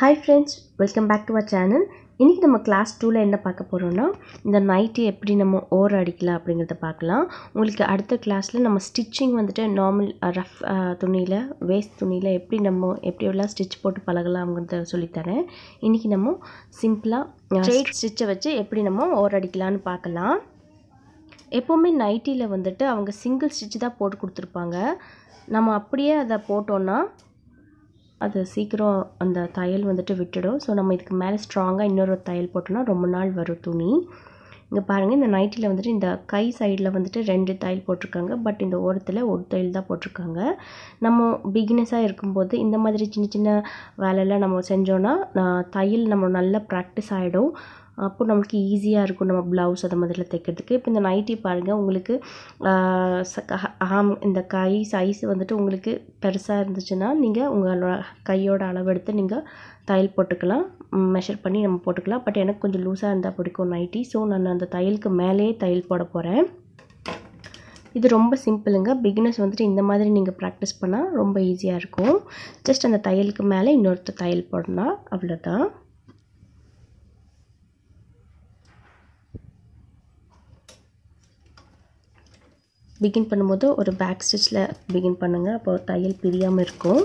Hi friends welcome back to our channel இன்றைக்கி நம்ம class டூவில் என்ன பார்க்க போகிறோம்னா இந்த நைட்டி எப்படி நம்ம ஓர் அடிக்கலாம் அப்படிங்கிறத பார்க்கலாம். உங்களுக்கு அடுத்த கிளாஸில் நம்ம ஸ்டிச்சிங் வந்துட்டு நார்மல் ரஃப் துணியில் வேஸ்ட் துணியில் எப்படி நம்ம எப்படியெல்லாம் ஸ்டிச் போட்டு பழகலாம்ங்கிறத சொல்லித்தரேன். இன்றைக்கி நம்ம சிம்பிளாக ஸ்ட்ரெயிட் ஸ்டிச்சை வச்சு எப்படி நம்ம ஓர் அடிக்கலாம்னு பார்க்கலாம். எப்போவுமே நைட்டியில் வந்துட்டு அவங்க சிங்கிள் ஸ்டிச் தான் போட்டு கொடுத்துருப்பாங்க. நம்ம அப்படியே அதை போட்டோன்னா அது சீக்கிரம் அந்த தையல் வந்துட்டு விட்டுடும். ஸோ நம்ம இதுக்கு மேலே ஸ்ட்ராங்காக இன்னொரு தையல் போட்டோம்னா ரொம்ப நாள் வரும் துணி. இங்கே பாருங்கள் இந்த நைட்டியில் வந்துட்டு இந்த கை சைடில் வந்துட்டு ரெண்டு தையல் போட்டிருக்காங்க. பட் இந்த ஓரத்தில் ஒரு தையல் தான் போட்டிருக்காங்க. நம்ம பிகினஸாக இருக்கும்போது இந்த மாதிரி சின்ன சின்ன வேலையெல்லாம் நம்ம செஞ்சோன்னா தையல் நம்ம நல்லா ப்ராக்டிஸ் ஆகிடும் அப்போ நமக்கு ஈஸியாக இருக்கும் நம்ம ப்ளவுஸ் அது மாதிரிலாம் தைக்கிறதுக்கு. இப்போ இந்த நைட்டி பாருங்கள் உங்களுக்கு ஆம் இந்த கை சைஸ் வந்துட்டு உங்களுக்கு பெருசாக இருந்துச்சுன்னா நீங்கள் உங்களோட கையோட அளவு எடுத்து நீங்கள் தையல் போட்டுக்கலாம். மெஷர் பண்ணி நம்ம போட்டுக்கலாம். பட் எனக்கு கொஞ்சம் லூஸாக இருந்தால் பிடிக்கும் நைட்டி ஸோ நான் அந்த தையலுக்கு மேலேயே தையல் போட போகிறேன் இது ரொம்ப சிம்பிளுங்க பிகினர்ஸ் வந்துட்டு இந்த மாதிரி நீங்கள் ப்ராக்டிஸ் பண்ணால் ரொம்ப ஈஸியாக இருக்கும். ஜஸ்ட் அந்த தையலுக்கு மேலே இன்னொருத்தர் தையல் போடணும் அவ்வளோதான் பிகின் பண்ணும்போது ஒரு பேக் ஸ்டிச்சில் பிகின் பண்ணுங்கள் அப்போ தையல் பிரியாமல் இருக்கும்.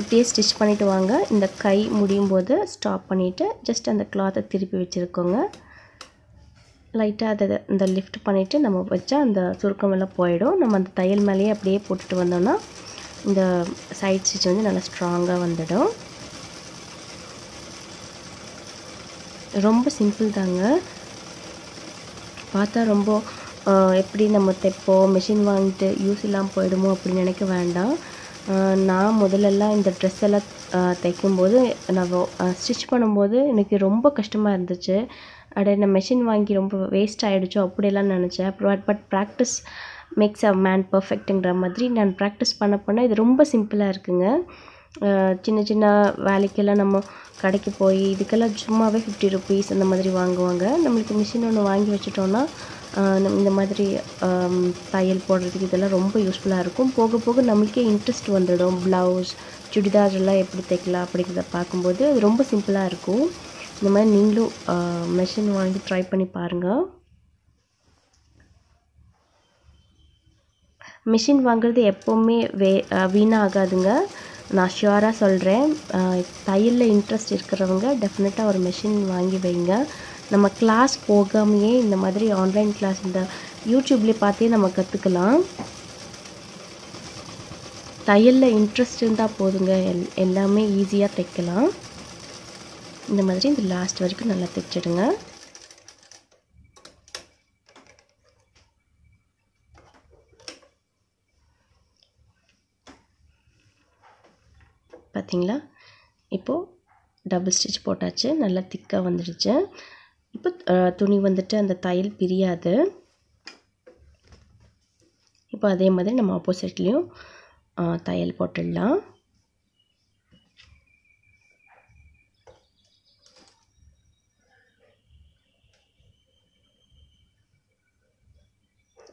இப்படியே ஸ்டிச் பண்ணிவிட்டு வாங்க. இந்த கை முடியும் போது ஸ்டாப் பண்ணிவிட்டு ஜஸ்ட் அந்த கிளாத்தை திருப்பி வச்சுருக்கோங்க. லைட்டாக அதை இந்த லிஃப்ட் பண்ணிவிட்டு நம்ம வச்சா அந்த சுருக்கம் எல்லாம் போயிடும். நம்ம அந்த தையல் மேலேயே அப்படியே போட்டுட்டு வந்தோம்னா இந்த சைட் ஸ்டிச் வந்து நல்லா ஸ்ட்ராங்காக வந்துடும். ரொம்ப சிம்பிள் தாங்க. பார்த்தா ரொம்ப எப்படி நம்ம தைப்போம் மிஷின் வாங்கிட்டு யூஸ் இல்லாமல் போயிடுமோ அப்படின்னு நினைக்க வேண்டாம். நான் முதல்லலாம் இந்த ட்ரெஸ் எல்லாம் தைக்கும்போது நான் ஸ்டிச் பண்ணும்போது எனக்கு ரொம்ப கஷ்டமாக இருந்துச்சு. அட நான் மிஷின் வாங்கி ரொம்ப வேஸ்ட் ஆகிடுச்சோ அப்படியெல்லாம் நினச்சேன். அப்புறம் but practice makes a man பர்ஃபெக்ட்டுங்கிற மாதிரி நான் ப்ராக்டிஸ் பண்ண பண்ண இது ரொம்ப சிம்பிளாக இருக்குங்க. சின்ன சின்ன வேலைக்கெல்லாம் நம்ம கடைக்கு போய் இதுக்கெல்லாம் சும்மாவே ஃபிஃப்டி ருபீஸ் அந்த மாதிரி வாங்குவாங்க. நம்மளுக்கு மிஷின் ஒன்று வாங்கி வச்சுட்டோன்னா இந்த மாதிரி தையல் போடுறதுக்கு இதெல்லாம் ரொம்ப யூஸ்ஃபுல்லாக இருக்கும். போக போக நம்மளுக்கே இன்ட்ரெஸ்ட் வந்துடும். ப்ளவுஸ் சுடிதார் எல்லாம் எப்படி தைக்கலாம் அப்படிங்கிறத பார்க்கும்போது அது ரொம்ப சிம்பிளாக இருக்கும். இந்த மாதிரி நீங்களும் மிஷின் வாங்கி ட்ரை பண்ணி பாருங்கள் மிஷின் வாங்குறது எப்போவுமே வே வீணாகாதுங்க. நான் ஷுவராக சொல்கிறேன் தையலில் இன்ட்ரெஸ்ட் இருக்கிறவங்க டெஃபினட்டாக ஒரு மிஷின் வாங்கி வைங்க. நம்ம கிளாஸ் போகாமையே இந்த மாதிரி ஆன்லைன் கிளாஸ் இந்த யூடியூப்லேயே பார்த்தே நம்ம கற்றுக்கலாம் தையலில் இன்ட்ரெஸ்ட் இருந்தால் போதுங்க. எல் எல்லாமே ஈஸியாக தைக்கலாம். இந்த மாதிரி இந்த லாஸ்ட் வரைக்கும் நல்லா தைச்சிடுங்க. பார்த்தீங்களா? இப்போது டபுள் ஸ்டிச் போட்டாச்சு. நல்லா திக்காக வந்துடுச்சு. இப்போ துணி வந்துட்டு அந்த தையல் பிரியாது. இப்போ அதே மாதிரி நம்ம ஆப்போசிட்லேயும் தையல் போட்டுடலாம்.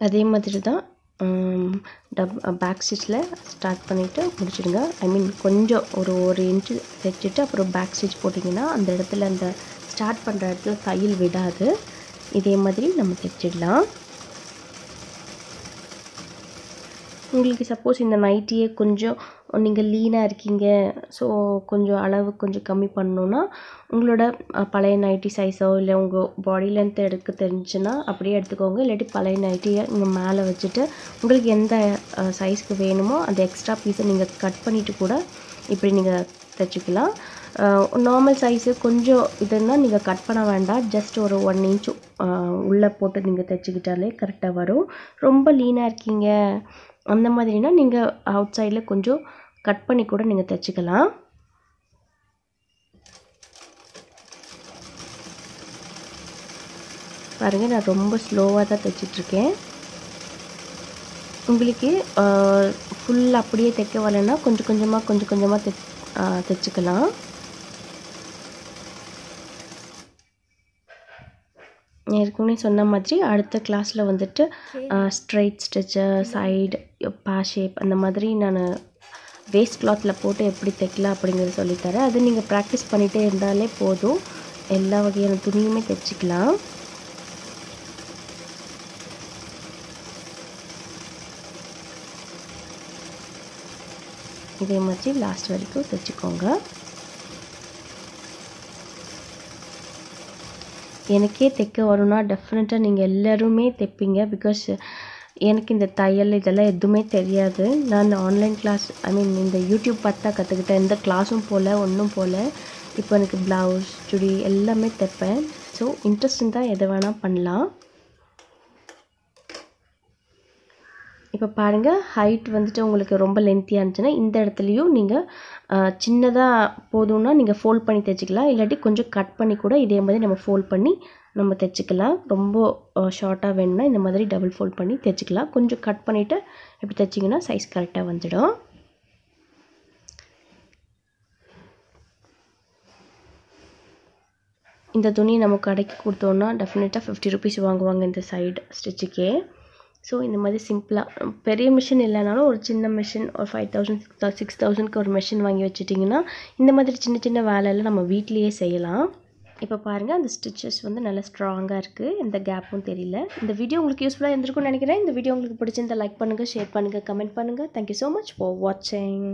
அதே மாதிரி தான் டப் பேக் ஸ்டிச்சில் ஸ்டார்ட் பண்ணிவிட்டு முடிச்சிடுங்க. ஐ மீன் கொஞ்சம் ஒரு ஒரு இன்ச்சு தைச்சிட்டு அப்புறம் பேக் ஸ்டிச் போட்டிங்கன்னா அந்த இடத்துல அந்த ஸ்டார்ட் பண்ணுற இடத்துல தையல் விடாது. இதே மாதிரி நம்ம தைச்சிடலாம். உங்களுக்கு சப்போஸ் இந்த நைட்டியே கொஞ்சம் நீங்கள் லீனாக இருக்கீங்க. ஸோ கொஞ்சம் அளவு கொஞ்சம் கம்மி பண்ணணுன்னா உங்களோட பழைய நைட்டி சைஸோ இல்லை உங்கள் பாடி லென்த் எடுக்க தெரிஞ்சுன்னா அப்படியே எடுத்துக்கோங்க. இல்லாட்டி பழைய நைட்டியை இங்கே மேலே வச்சுட்டு உங்களுக்கு எந்த சைஸ்க்கு வேணுமோ அந்த எக்ஸ்ட்ரா பீஸை நீங்கள் கட் பண்ணிவிட்டு கூட இப்படி நீங்கள் தைச்சிக்கலாம். நார்மல் சைஸு கொஞ்சம் இதுன்னா நீங்கள் கட் பண்ண வேண்டாம். ஜஸ்ட் ஒரு ஒன் இன்ச் உள்ளே போட்டு நீங்கள் தைச்சிக்கிட்டாலே கரெக்டாக வரும். ரொம்ப லீனாக இருக்கீங்க. அந்த மாதிரினா நீங்கள் அவுட் சைடில் கொஞ்சம் கட் பண்ணி கூட நீங்கள் தைச்சிக்கலாம். பாருங்கள் நான் ரொம்ப ஸ்லோவாக தான் தைச்சிட்ருக்கேன். உங்களுக்கு ஃபுல் அப்படியே தைக்க வரலன்னா கொஞ்சம் கொஞ்சமாக கொஞ்சம் கொஞ்சமாக தை தைச்சிக்கலாம். ஏற்கனவே சொன்ன மாதிரி அடுத்த கிளாஸில் வந்துட்டு ஸ்ட்ரைட் ஸ்டிச்சு சைடு பா ஷேப் அந்த மாதிரி நான் வேஸ்ட் கிளாத்தில் போட்டு எப்படி தைக்கலாம் அப்படிங்கிறத சொல்லித்தரேன். அது நீங்கள் ப்ராக்டிஸ் பண்ணிகிட்டே இருந்தாலே போதும். எல்லா வகையான துணியுமே தைச்சிக்கலாம். இதே மாதிரி லாஸ்ட் வரைக்கும் தைச்சிக்கோங்க. எனக்கே தைக்க வரும்னா டெஃபினட்டாக நீங்கள் எல்லோருமே தைப்பீங்க பிகாஸ் எனக்கு இந்த தையல் இதெல்லாம் எதுவுமே தெரியாது. நான் ஆன்லைன் கிளாஸ் ஐ மீன் இந்த யூடியூப் பார்த்து தான் கற்றுக்கிட்டேன் எந்த கிளாஸும் போல் ஒன்றும் போல். இப்போ எனக்கு ப்ளவுஸ் சுடி எல்லாமே தைப்பேன். ஸோ இன்ட்ரெஸ்ட் தான் எதை வேணால் பண்ணலாம். இப்போ பாருங்கள் ஹைட் வந்துட்டு உங்களுக்கு ரொம்ப லென்த்தியாக இருந்துச்சுன்னா இந்த இடத்துலையும் நீங்கள் சின்னதாக போதும்னா நீங்கள் ஃபோல்ட் பண்ணி தைச்சிக்கலாம். இல்லாட்டி கொஞ்சம் கட் பண்ணி கூட இதே மாதிரி நம்ம ஃபோல்ட் பண்ணி நம்ம தைச்சிக்கலாம். ரொம்ப ஷார்ட்டாக வேணும்னா இந்த மாதிரி டபுள் ஃபோல்ட் பண்ணி தைச்சிக்கலாம். கொஞ்சம் கட் பண்ணிவிட்டு இப்படி தைச்சிங்கன்னா சைஸ் கரெக்டாக வந்துடும். இந்த துணி நம்ம கடைக்கு கொடுத்தோன்னா டெஃபினட்டாக ஃபிஃப்டி ருபீஸ் வாங்குவாங்க இந்த சைடு ஸ்டிச்சுக்கே ஸோ இந்த மாதிரி சிம்பிளாக பெரிய மிஷின் இல்லைனாலும் ஒரு சின்ன மிஷின் ஒரு ஃபைவ் தௌசண்ட் சிக்ஸ் சிக்ஸ் தௌசண்ட்க்கு ஒரு மிஷின் வாங்கி வச்சுட்டிங்கன்னா இந்த மாதிரி சின்ன சின்ன வேலையெல்லாம் நம்ம வீட்லேயே செய்யலாம். இப்போ பாருங்கள் அந்த ஸ்டிச்சஸ் வந்து நல்லா ஸ்ட்ராங்காக இருக்குது எந்த கேப்பும் தெரியல. இந்த வீடியோ உங்களுக்கு யூஸ்ஃபுல்லாக இருந்திருக்கும்னு நினைக்கிறேன். இந்த வீடியோ உங்களுக்கு பிடிச்சிருந்தா லைக் பண்ணுங்கள் ஷேர் பண்ணுங்கள் கமெண்ட் பண்ணுங்கள் தேங்க்யூ ஸோ மச் ஃபார் வாட்சிங்